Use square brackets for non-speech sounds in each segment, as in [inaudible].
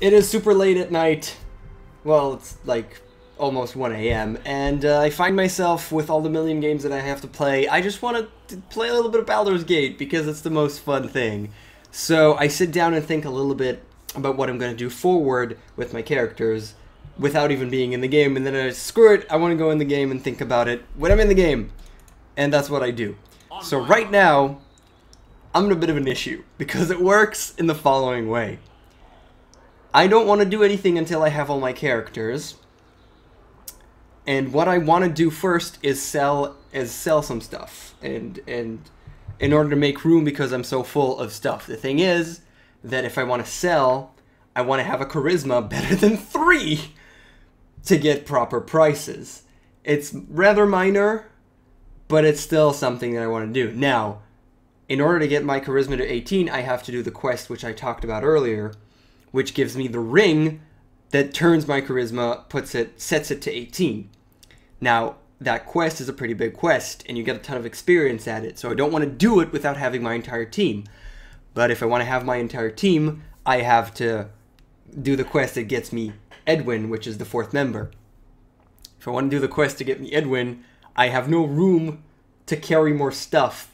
It is super late at night. Well, it's like almost 1 a.m. And uh, I find myself with all the million games that I have to play. I just want to play a little bit of Baldur's Gate because it's the most fun thing. So I sit down and think a little bit about what I'm going to do forward with my characters without even being in the game. And then I screw it, I want to go in the game and think about it when I'm in the game. And that's what I do. So right now, I'm in a bit of an issue because it works in the following way. I don't want to do anything until I have all my characters. And what I want to do first is sell is sell some stuff and and in order to make room because I'm so full of stuff. The thing is that if I want to sell, I want to have a charisma [laughs] better than 3 to get proper prices. It's rather minor, but it's still something that I want to do. Now, in order to get my charisma to 18, I have to do the quest which I talked about earlier which gives me the ring that turns my charisma, puts it, sets it to 18. Now, that quest is a pretty big quest, and you get a ton of experience at it, so I don't want to do it without having my entire team. But if I want to have my entire team, I have to do the quest that gets me Edwin, which is the fourth member. If I want to do the quest to get me Edwin, I have no room to carry more stuff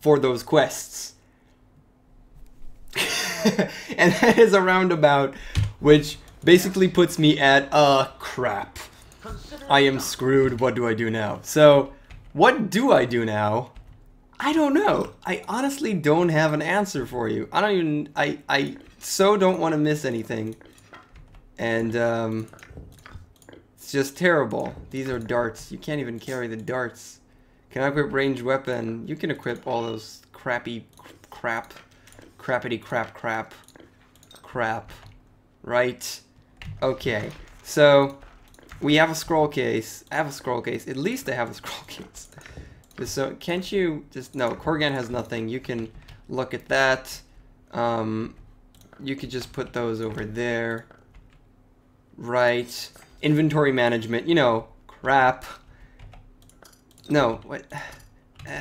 for those quests. [laughs] and that is a roundabout which basically puts me at, uh, crap. I am screwed. What do I do now? So, what do I do now? I don't know. I honestly don't have an answer for you. I don't even, I, I so don't want to miss anything. And, um, it's just terrible. These are darts. You can't even carry the darts. Can I equip ranged weapon? You can equip all those crappy crap crappity crap crap crap. Right? Okay. So we have a scroll case. I have a scroll case. At least I have a [laughs] scroll case. So can't you just no Korgan has nothing. You can look at that. Um, you could just put those over there. Right. Inventory management you know crap. No what? [sighs]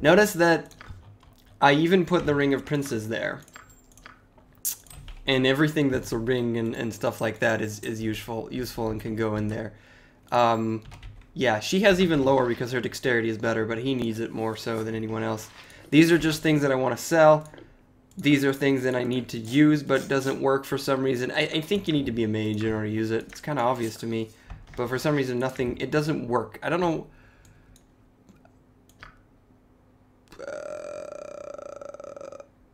Notice that I even put the Ring of Princes there. And everything that's a ring and, and stuff like that is, is useful useful and can go in there. Um, yeah, she has even lower because her dexterity is better, but he needs it more so than anyone else. These are just things that I want to sell. These are things that I need to use, but doesn't work for some reason. I, I think you need to be a mage in order to use it. It's kind of obvious to me. But for some reason, nothing, it doesn't work. I don't know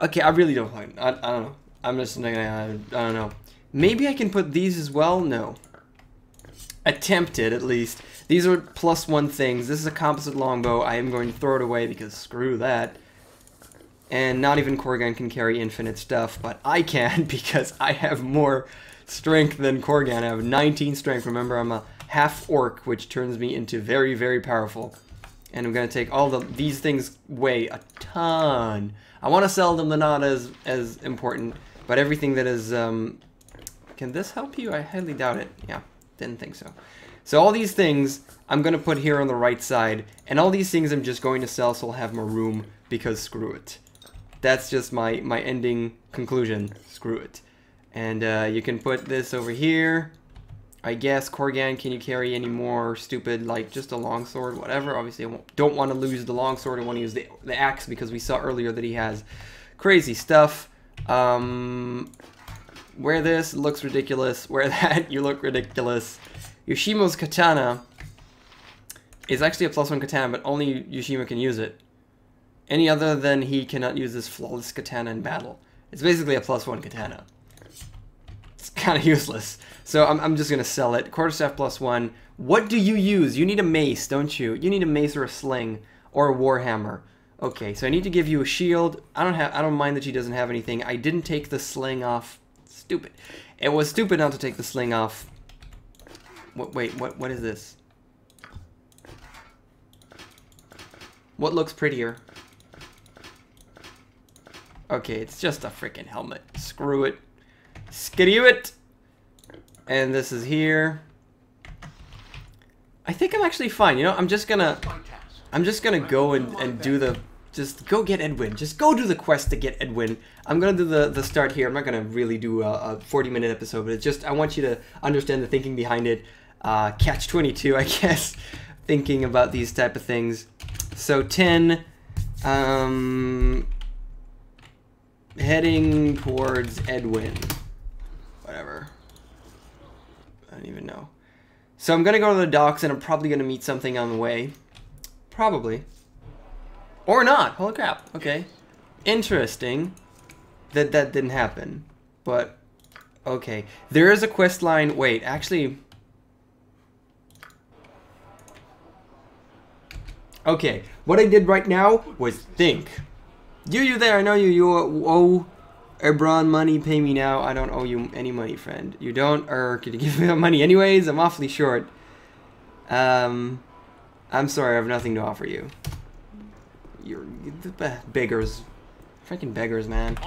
Okay, I really don't like. I, I don't know. I'm just I, I don't know. Maybe I can put these as well. No. Attempted at least. These are plus one things. This is a composite longbow. I am going to throw it away because screw that. And not even Korgan can carry infinite stuff, but I can [laughs] because I have more strength than Korgan. I have 19 strength. Remember, I'm a half orc, which turns me into very, very powerful. And I'm going to take all the... These things weigh a ton. I want to sell them. They're not as, as important. But everything that is... Um, can this help you? I highly doubt it. Yeah, didn't think so. So all these things I'm going to put here on the right side. And all these things I'm just going to sell so I'll have more room because screw it. That's just my, my ending conclusion. Screw it. And uh, you can put this over here. I guess, Korgan, can you carry any more stupid, like, just a longsword, whatever? Obviously, I don't want to lose the longsword. I want to use the, the axe because we saw earlier that he has crazy stuff. Um, wear this, looks ridiculous. Wear [laughs] that, you look ridiculous. Yoshimo's katana is actually a plus one katana, but only Yoshimo can use it. Any other than he cannot use this flawless katana in battle. It's basically a plus one katana. Kind of useless. So I'm, I'm just going to sell it. Quarterstaff plus one. What do you use? You need a mace, don't you? You need a mace or a sling or a warhammer. Okay, so I need to give you a shield. I don't have. I don't mind that she doesn't have anything. I didn't take the sling off. Stupid. It was stupid not to take the sling off. What? Wait. What? What is this? What looks prettier? Okay, it's just a freaking helmet. Screw it. Screw it. And this is here. I think I'm actually fine. You know, I'm just gonna... I'm just gonna go and, and do the just go get Edwin. Just go do the quest to get Edwin. I'm gonna do the the start here. I'm not gonna really do a, a 40 minute episode, but it's just I want you to understand the thinking behind it. Uh, catch 22, I [laughs] guess, thinking about these type of things. So 10, um, heading towards Edwin. Whatever. I don't even know. So I'm gonna go to the docks and I'm probably gonna meet something on the way. Probably. Or not. Holy crap. Okay. Interesting that that didn't happen. But, okay. There is a quest line. Wait, actually... Okay, what I did right now was think. You, you there, I know you, you uh, owe Ebron money, pay me now. I don't owe you any money, friend. You don't, or could you give me money anyways? I'm awfully short. Um, I'm sorry, I have nothing to offer you. You're, you're beggars. Freaking beggars, man.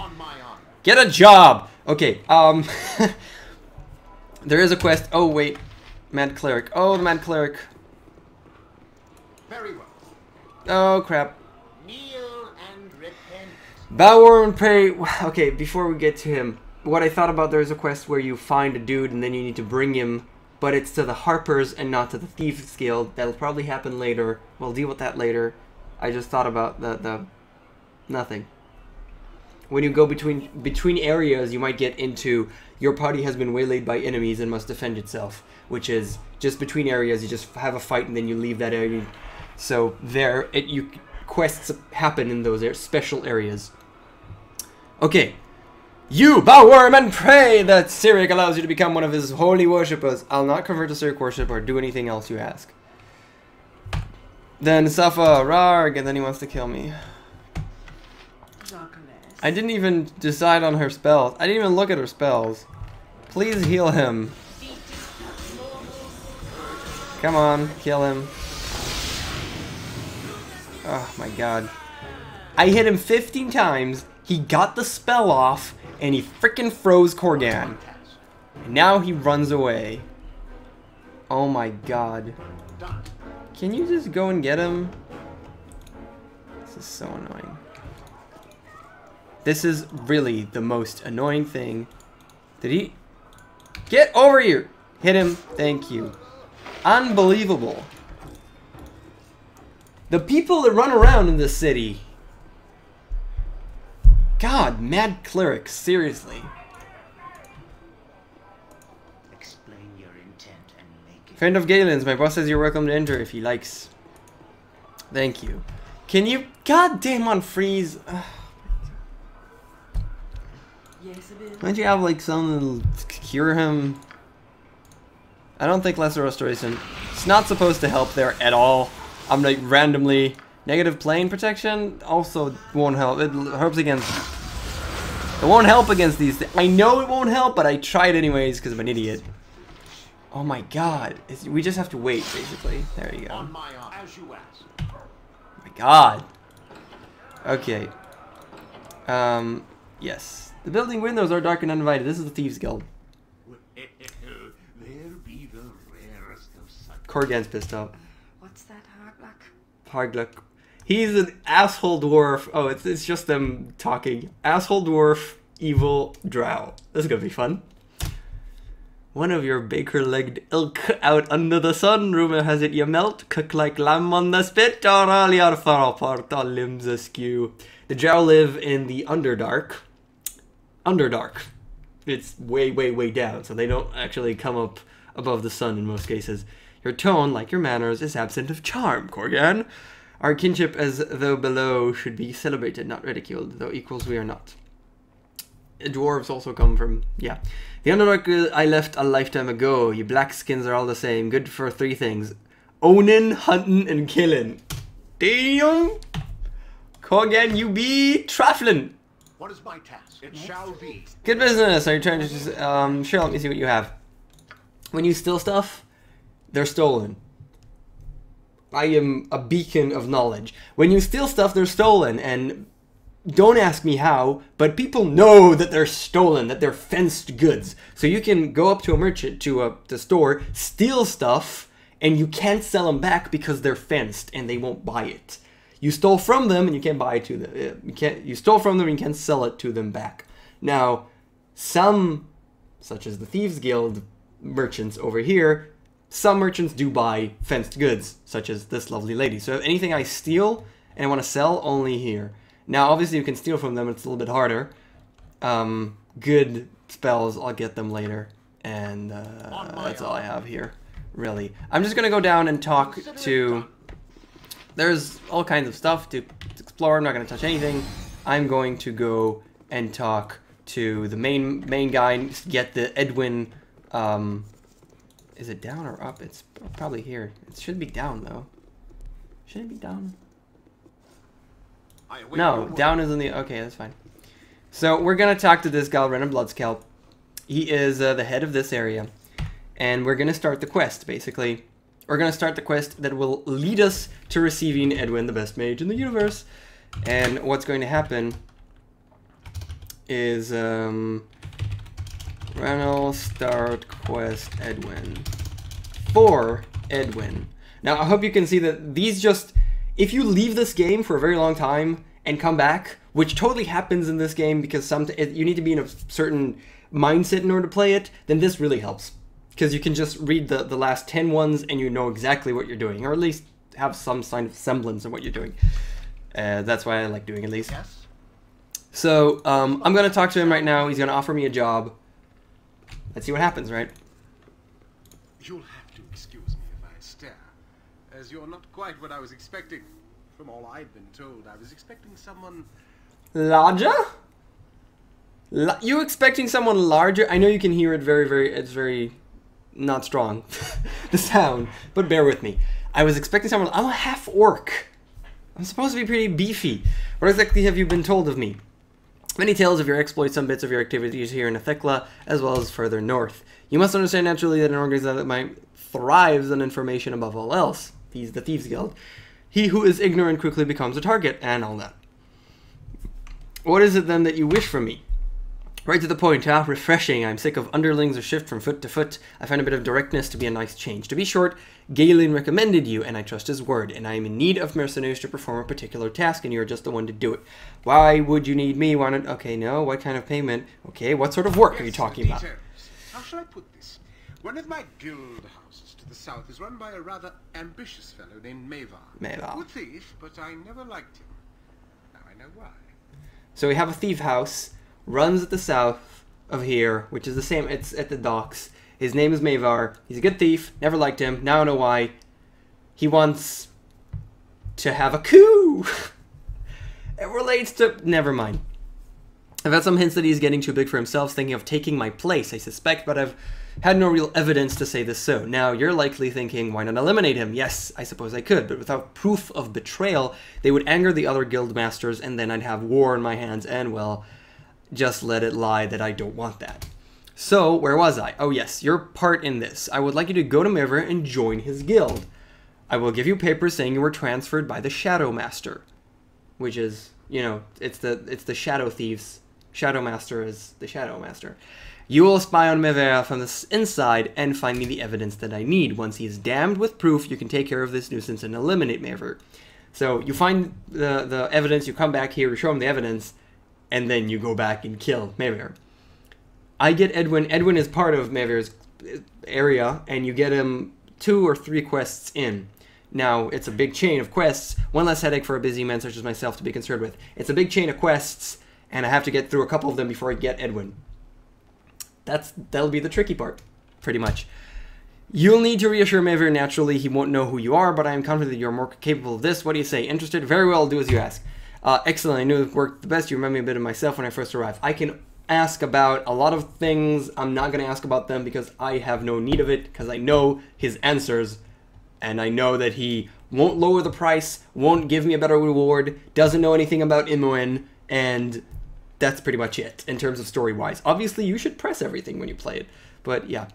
Get a job! Okay, um... [laughs] there is a quest. Oh, wait. Mad Cleric. Oh, the Mad Cleric. Very well. Oh, crap. Kneel and pray. Okay, before we get to him, what I thought about there's a quest where you find a dude and then you need to bring him, but it's to the Harpers and not to the Thieves Guild. That'll probably happen later. We'll deal with that later. I just thought about the the nothing. When you go between between areas, you might get into your party has been waylaid by enemies and must defend itself, which is just between areas. You just have a fight and then you leave that area. So there, it you quests happen in those er special areas. Okay, you bow worm and pray that Cyric allows you to become one of his holy worshippers. I'll not convert to Cyric worship or do anything else you ask. Then Safa, Rarg, and then he wants to kill me. I didn't even decide on her spells. I didn't even look at her spells. Please heal him. Come on, kill him. Oh my god. I hit him 15 times, he got the spell off, and he freaking froze Korgan. And now he runs away. Oh my god. Can you just go and get him? This is so annoying. This is really the most annoying thing. Did he? Get over here! Hit him. Thank you. Unbelievable. The people that run around in this city. God, mad clerics, seriously. Friend of Gaelan's, my boss says you're welcome to enter if he likes. Thank you. Can you goddamn on freeze? Yes, Don't you have like something to cure him? I don't think lesser restoration. It's not supposed to help there at all. I'm like randomly negative plane protection also won't help. It helps against. It won't help against these. Th I know it won't help, but I tried anyways because I'm an idiot. Oh my god. It's, we just have to wait, basically. There you go. On my, as you ask. Oh my god. Okay. Um, yes. The building windows are dark and uninvited. This is the Thieves Guild. [laughs] Korgan's pissed off. Hargluk. He's an asshole dwarf. Oh, it's, it's just them talking. Asshole dwarf, evil drow. This is gonna be fun. One of your baker-legged ilk out under the sun, rumor has it you melt, cook like lamb on the spit, or all your far apart, all limbs askew. The drow live in the Underdark. Underdark. It's way, way, way down, so they don't actually come up above the sun in most cases. Your tone, like your manners, is absent of charm, Korgan. Our kinship as though below should be celebrated, not ridiculed, though equals we are not. Dwarves also come from, yeah. The Underdark I left a lifetime ago. You black skins are all the same. Good for three things. Owning, hunting, and killing. Damn! Korgan, you be trifling. What is my task? It shall be. Good business. Are you trying to just, um, sure, let me see what you have. When you steal stuff, they're stolen. I am a beacon of knowledge. When you steal stuff, they're stolen, and don't ask me how, but people know that they're stolen, that they're fenced goods. So you can go up to a merchant, to a the store, steal stuff, and you can't sell them back because they're fenced and they won't buy it. You stole from them and you can't buy it to them. uh, You can't. You stole from them and you can't sell it to them back. Now, some, such as the Thieves Guild merchants over here, some merchants do buy fenced goods, such as this lovely lady. So if anything I steal and I want to sell, only here. Now, obviously, you can steal from them. It's a little bit harder. Um, good spells, I'll get them later. And uh, that's all I have here, really. I'm just gonna go down and talk to. There's all kinds of stuff to explore. I'm not gonna touch anything. I'm going to go and talk to the main main guy. and Get the Edwin. Um, is it down or up? It's probably here. It should be down though. Should it be down? No, down is in the. Okay, that's fine. So we're gonna talk to this Galrenan Bloodscalp. He is uh, the head of this area, and we're gonna start the quest. Basically, we're gonna start the quest that will lead us to receiving Edwin, the best mage in the universe. And what's going to happen is um, Renal start quest Edwin for Edwin. Now I hope you can see that these just if you leave this game for a very long time and come back, which totally happens in this game because some you need to be in a certain mindset in order to play it, then this really helps because you can just read the the last 10 ones and you know exactly what you're doing or at least have some sign of semblance of what you're doing. Uh, that's why I like doing at least. Yes? So um, I'm gonna talk to him right now. He's gonna offer me a job. Let's see what happens, right? You'll have to excuse me if I stare, as you're not quite what I was expecting. From all I've been told, I was expecting someone. Larger? La- you expecting someone larger? I know you can hear it very, very. It's very not strong, [laughs] the sound. But bear with me. I was expecting someone. I'm a half orc. I'm supposed to be pretty beefy. What exactly have you been told of me? Many tales of your exploits, some bits of your activities here in Athkatla, as well as further north. You must understand naturally that an organization that might thrives on information above all else. He's the Thieves Guild. He who is ignorant quickly becomes a target, and all that. What is it then that you wish from me? Right to the point, huh? Refreshing. I'm sick of underlings or shift from foot to foot. I find a bit of directness to be a nice change. To be short, Gaelan recommended you, and I trust his word, and I am in need of mercenaries to perform a particular task, and you're just the one to do it. Why would you need me? Why not? Okay, no. What kind of payment? Okay, what sort of work are you talking about? How shall I put this? One of my guild houses to the south is run by a rather ambitious fellow named Mae'Var. Mae'Var. Good thief, but I never liked him. Now I know why. So we have a thief house, runs at the south of here, which is the same. It's at the docks. His name is Mae'Var. He's a good thief. Never liked him. Now I know why. He wants to have a coup. [laughs] it relates to. Never mind. I've had some hints that he's getting too big for himself, thinking of taking my place, I suspect, but I've had no real evidence to say this so. Now, you're likely thinking, why not eliminate him? Yes, I suppose I could, but without proof of betrayal, they would anger the other guild masters, and then I'd have war in my hands, and well, just let it lie that I don't want that. So, where was I? Oh, yes, your part in this. I would like you to go to Mae'Var and join his guild. I will give you papers saying you were transferred by the Shadow Master which is you know it's the it's the shadow thieves shadow master is the shadow master you will spy on Mevera from the inside and find me the evidence that I need. Once he is damned with proof, you can take care of this nuisance and eliminate Mae'Var. So you find the the evidence, you come back here, you show him the evidence, and then you go back and kill Mae'Var. I get Edwin. Edwin is part of Mae'Var's area, and you get him two or three quests in. Now, it's a big chain of quests, one less headache for a busy man such as myself to be concerned with. It's a big chain of quests, and I have to get through a couple of them before I get Edwin. That's that'll be the tricky part, pretty much. You'll need to reassure Mae'Var naturally he won't know who you are, but I am confident that you're more capable of this. What do you say? Interested? Very well, I'll do as you ask. Uh, excellent, I knew it worked the best. You remind me a bit of myself when I first arrived. I can ask about a lot of things. I'm not going to ask about them because I have no need of it, because I know his answers, and I know that he won't lower the price, won't give me a better reward, doesn't know anything about Imoen, and that's pretty much it in terms of story wise. Obviously, you should press everything when you play it, but yeah,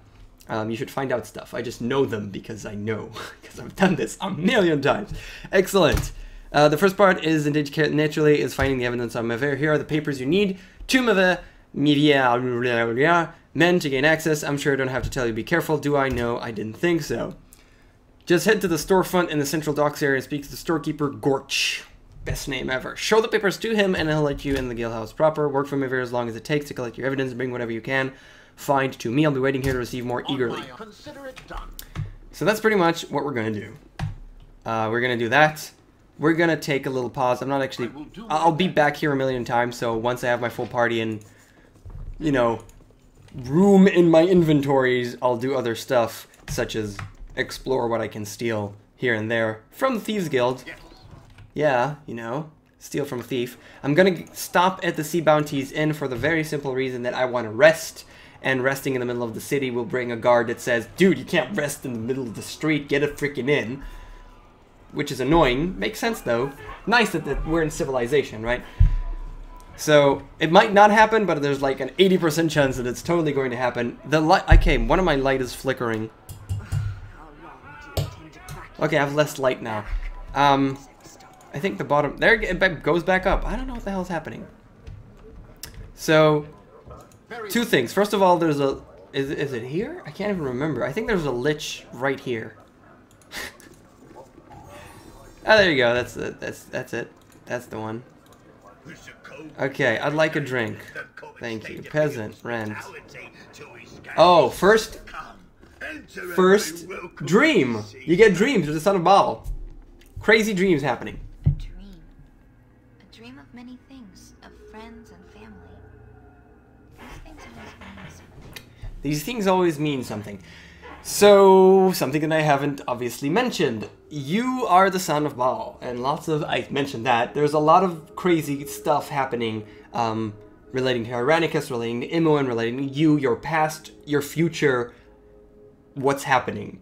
um, you should find out stuff. I just know them because I know, [laughs] because I've done this a million times. Excellent. Uh, the first part is indeed naturally is finding the evidence on Mae'Var. Here are the papers you need to Mae'Var. Mivia, men to gain access. I'm sure I don't have to tell you. Be careful. Do I know? I didn't think so. Just head to the storefront in the central docks area and speak to the storekeeper Gorch. Best name ever. Show the papers to him, and he'll let you in the Guild House proper. Work for me for as long as it takes to collect your evidence. And bring whatever you can find to me. I'll be waiting here to receive more eagerly. Consider it done. So that's pretty much what we're gonna do. Uh, we're gonna do that. We're gonna take a little pause. I'm not actually. I'll be back here a million times. So once I have my full party and, you know, room in my inventories, I'll do other stuff such as explore what I can steal here and there from the Thieves Guild. Yeah, you know, steal from a thief. I'm gonna stop at the Sea Bounties Inn for the very simple reason that I want to rest, and resting in the middle of the city will bring a guard that says, "Dude, you can't rest in the middle of the street. Get a freaking inn." Which is annoying. Makes sense though. Nice that, that we're in civilization, right? So it might not happen, but there's like an 80% chance that it's totally going to happen. The light. Okay, one of my light is flickering. Okay, I have less light now. Um. I think the bottom there it goes back up. I don't know what the hell's happening. So, two things. First of all, there's a is is it here? I can't even remember. I think there's a lich right here. Ah, there you go. That's the, that's that's it. That's the one. Okay, I'd like a drink. Thank you. Peasant rent. Oh, first first dream. You get dreams with the son of Baal. Crazy dreams happening. A dream. A dream of many things, of friends and family. These things always mean something. These things always mean something. So, something that I haven't obviously mentioned. You are the son of Baal, and lots of. I mentioned that. There's a lot of crazy stuff happening um, relating to Irenicus, relating to Imoen, relating to you, your past, your future, what's happening.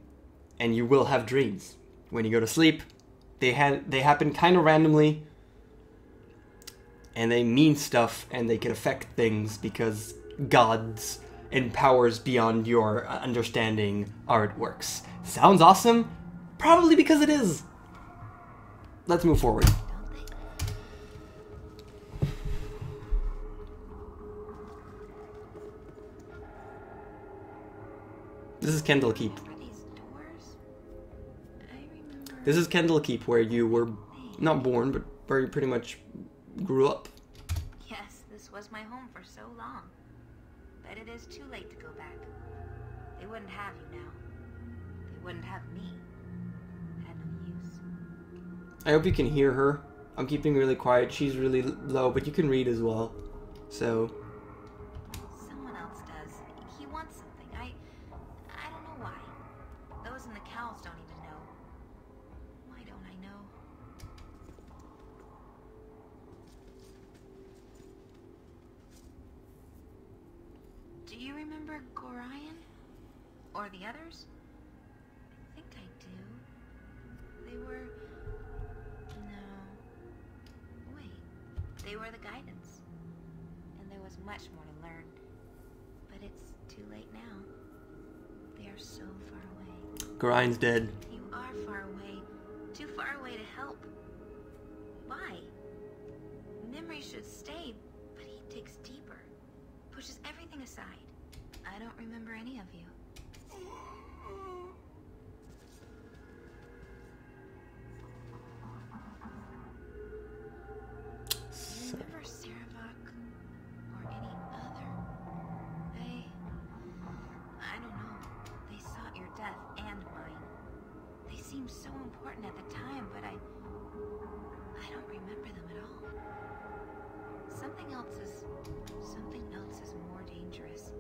And you will have dreams. When you go to sleep, they, ha- they happen kind of randomly, and they mean stuff, and they can affect things because gods and powers beyond your uh, understanding are at works. Sounds awesome? Probably because it is. Let's move forward. This is Candlekeep. This is Candlekeep, where you were not born, but where you pretty much grew up. Yes, this was my home for so long. But it is too late to go back. They wouldn't have you now. They wouldn't have me. I hope you can hear her. I'm keeping really quiet. She's really low, but you can read as well. So, Someone else does. He wants something. I. I don't know why. Those in the cows don't even know. Why don't I know? Do you remember Gorion? Or the others? They were the guidance. And there was much more to learn. But it's too late now. They are so far away. Grind's dead. You are far away. Too far away to help. Why? Memory should stay, but he digs deeper. Pushes everything aside. I don't remember any of you. Seemed so important at the time, but I... I don't remember them at all. Something else is... Something else is more dangerous.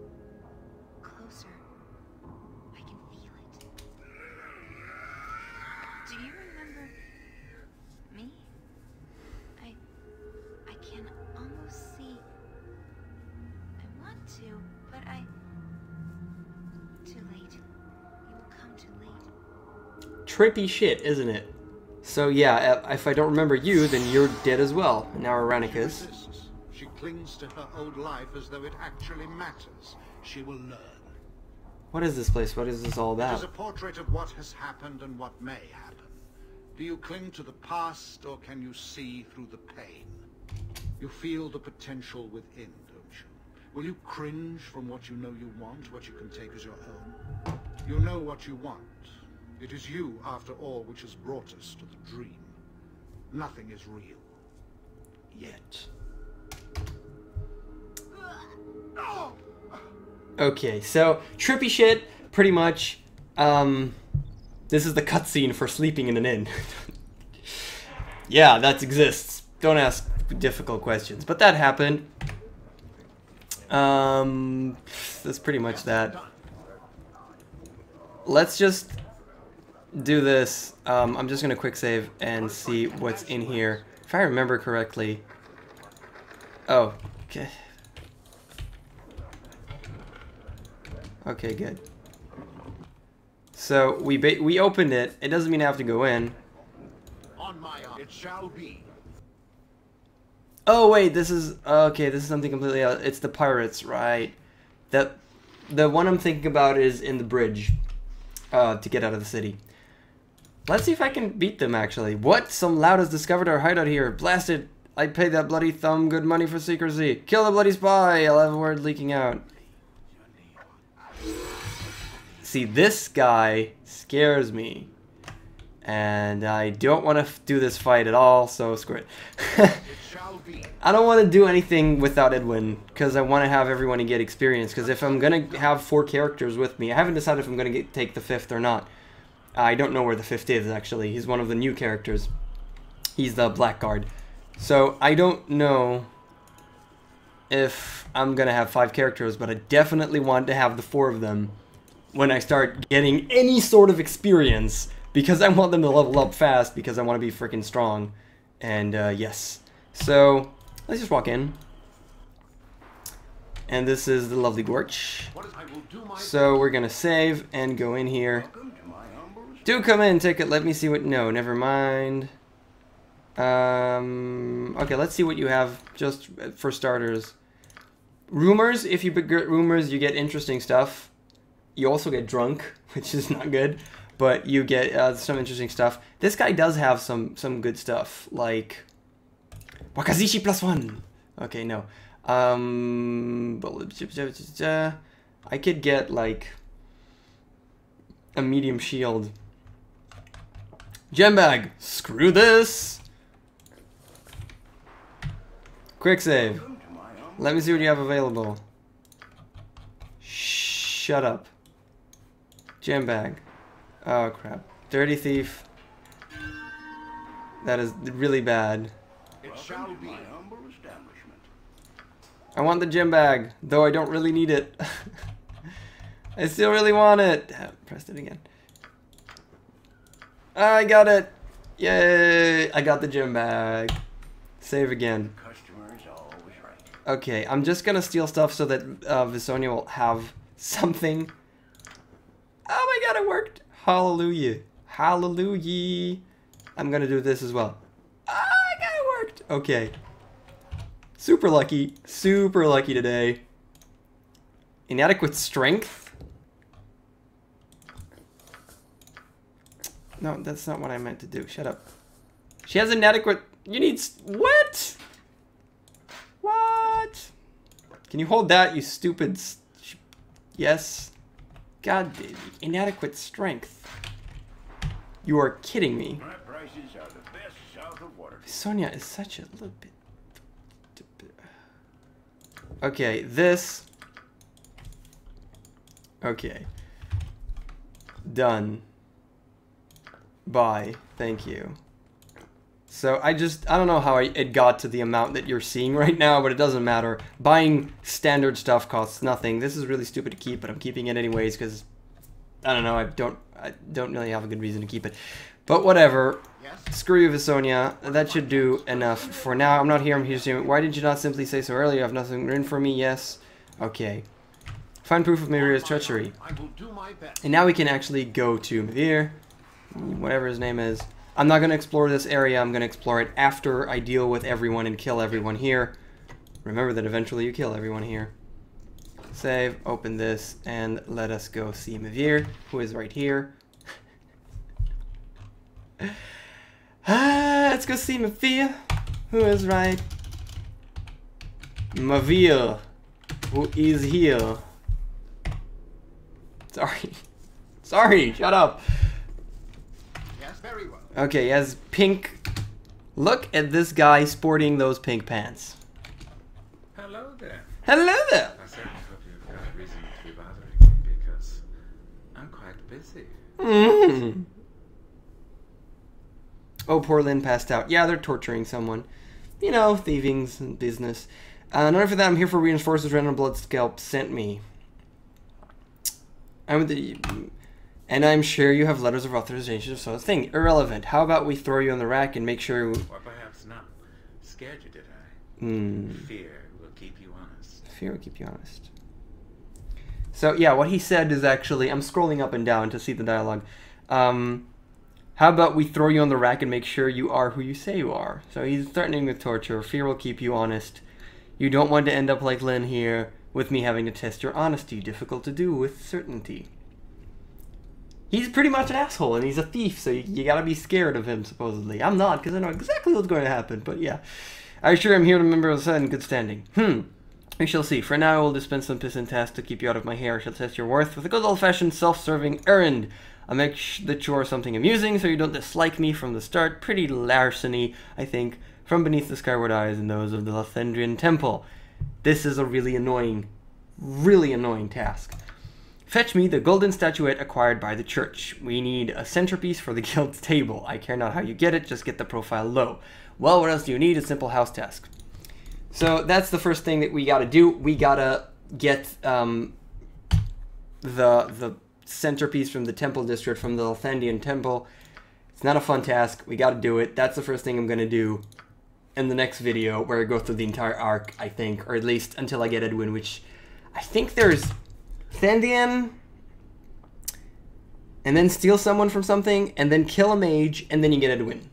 Closer. I can feel it. Do you Trippy shit, isn't it? So yeah, uh, if I don't remember you, then you're dead as well. Now Irenicus. Persists. She clings to her old life as though it actually matters. She will learn. What is this place? What is this all about? It is a portrait of what has happened and what may happen. Do you cling to the past or can you see through the pain? You feel the potential within, don't you? Will you cringe from what you know you want, what you can take as your own? You know what you want. It is you, after all, which has brought us to the dream. Nothing is real. yet. Okay, so trippy shit, pretty much. Um, this is the cutscene for sleeping in an inn. [laughs] yeah, that exists. Don't ask difficult questions, but that happened. Um, that's pretty much that. Let's just do this. Um, I'm just gonna quick save and see what's in here. If I remember correctly. Oh, okay. Okay, good. So we ba we opened it. It doesn't mean I have to go in. On my it shall be. Oh wait, this is okay. This is something completely else. It's the pirates, right? That the one I'm thinking about is in the bridge uh, to get out of the city. Let's see if I can beat them. Actually, what? Some loud has discovered our hideout here. Blasted! I paid that bloody thumb good money for secrecy. Kill the bloody spy! I'll have a word leaking out. See, this guy scares me. And I don't want to do this fight at all, so screw it. [laughs] I don't want to do anything without Edwin, because I want to have everyone get experience, because if I'm going to have four characters with me, I haven't decided if I'm going to take the fifth or not. I don't know where the fifth is, actually. He's one of the new characters. He's the Blackguard. So, I don't know if I'm going to have five characters, but I definitely want to have the four of them when I start getting any sort of experience because I want them to level up fast because I want to be freaking strong. And uh, yes. So let's just walk in. And this is the lovely Gorch. What is, I will do my So we're gonna save and go in here. Do come in, take it. Let me see what. No, never mind. Um. Okay, let's see what you have. Just for starters, rumors. If you get rumors, you get interesting stuff. You also get drunk, [laughs] which is not good, but you get uh, some interesting stuff. This guy does have some some good stuff, like Wakizashi plus one. Okay, no. Um, I could get like a medium shield. Gem bag. Screw this. Quick save. Let me see what you have available. Shut up. Gem bag. Oh crap. Dirty thief. That is really bad. It shall be. I want the gem bag, though I don't really need it. [laughs] I still really want it. Pressed it again. I got it. Yay! I got the gym bag. Save again. Okay, I'm just gonna steal stuff so that uh, Viconia will have [laughs] something. Oh my god, it worked! Hallelujah. Hallelujah. I'm gonna do this as well. Ah, god, it worked! Okay. Super lucky. Super lucky today. Inadequate strength? No, that's not what I meant to do. Shut up. She has inadequate... You need... What? What? Can you hold that, you stupid... Yes. God, inadequate strength. You are kidding me. My prices are the best south of water. Sonia is such a little bit. Okay, this. Okay. Done. Bye. Thank you. So I just, I don't know how I, it got to the amount that you're seeing [laughs] right now, but it doesn't matter. Buying standard stuff costs nothing. This is really stupid to keep, but I'm keeping it anyways because, I don't know, I don't, I don't really have a good reason to keep it. But whatever. Yes? Screw you, Viconia. That should do enough for now. I'm not here. I'm here to why did you not simply say so earlier? You have nothing written for me? Yes. Okay. Find proof of Miria's oh treachery. I will do my best. And now we can actually go to Mae'Var, whatever his name is. I'm not going to explore this area. I'm going to explore it after I deal with everyone and kill everyone here. Remember that eventually you kill everyone here. Save, open this, and let us go see Mae'Var, who is right here. Ah, [laughs] let's go see Mae'Var, who is right. Mae'Var, who is here. Sorry. [laughs] Sorry, shut up. Very well. Okay, he has pink Look at this guy sporting those pink pants. Hello there. Hello there. I certainly hope you've got a reason to be bothering me because I'm quite busy. Mm. Oh, poor Lynn passed out. Yeah, they're torturing someone. You know, thievings and business. Uh, none for that. I'm here for reinforcements. Renal Bloodscalp sent me. I'm the, and I'm sure you have letters of authorization of such thing. Irrelevant. How about we throw you on the rack and make sure? Or perhaps not. Scared you, did I? Hmm. Fear will keep you honest. Fear will keep you honest. So yeah, what he said is actually I'm scrolling up and down to see the dialogue. Um, how about we throw you on the rack and make sure you are who you say you are? So he's threatening with torture. Fear will keep you honest. You don't want to end up like Lynn here, with me having to test your honesty. Difficult to do with certainty. He's pretty much an asshole, and he's a thief, so you, you gotta be scared of him, supposedly. I'm not, because I know exactly what's going to happen, but yeah. I assure him here to remember the in good standing. Hmm. We shall see. For now, I will dispense some piss and tasks to keep you out of my hair. I shall test your worth with a good old-fashioned self-serving errand. I'll make you are something amusing, so you don't dislike me from the start. Pretty larceny, I think, from beneath the skyward eyes and those of the Lothendrian Temple. This is a really annoying, really annoying task. Fetch me the golden statuette acquired by the church. We need a centerpiece for the [laughs] guild's table. I care not how you get it, just get the profile low. Well, what else do you need? A simple house task. So that's the first thing that we gotta do. We gotta get um, the the centerpiece from the temple district from the Lothandian temple. It's not a fun task. We gotta do it. That's the first thing I'm gonna do in the next video where I go through the entire arc, I think, or at least until I get Edwin, which I think there's Thandian, and then steal someone from something, and then kill a mage, and then you get Edwin.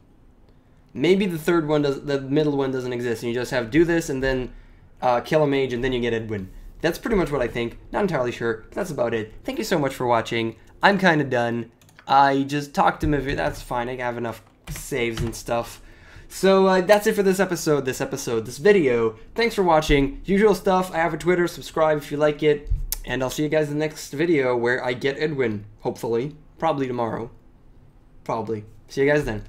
Maybe the third one does, the middle one doesn't exist, and you just have do this and then uh, kill a mage, and then you get Edwin. That's pretty much what I think. Not entirely sure. That's about it. Thank you so much for watching. I'm kind of done. I just talked to Mae'Var. That's fine. I have enough saves and stuff. So uh, that's it for this episode, this episode, this video. Thanks for watching. Usual stuff. I have a Twitter. Subscribe if you like it. And I'll see you guys in the next video where I get Edwin, hopefully. Probably tomorrow. Probably. See you guys then.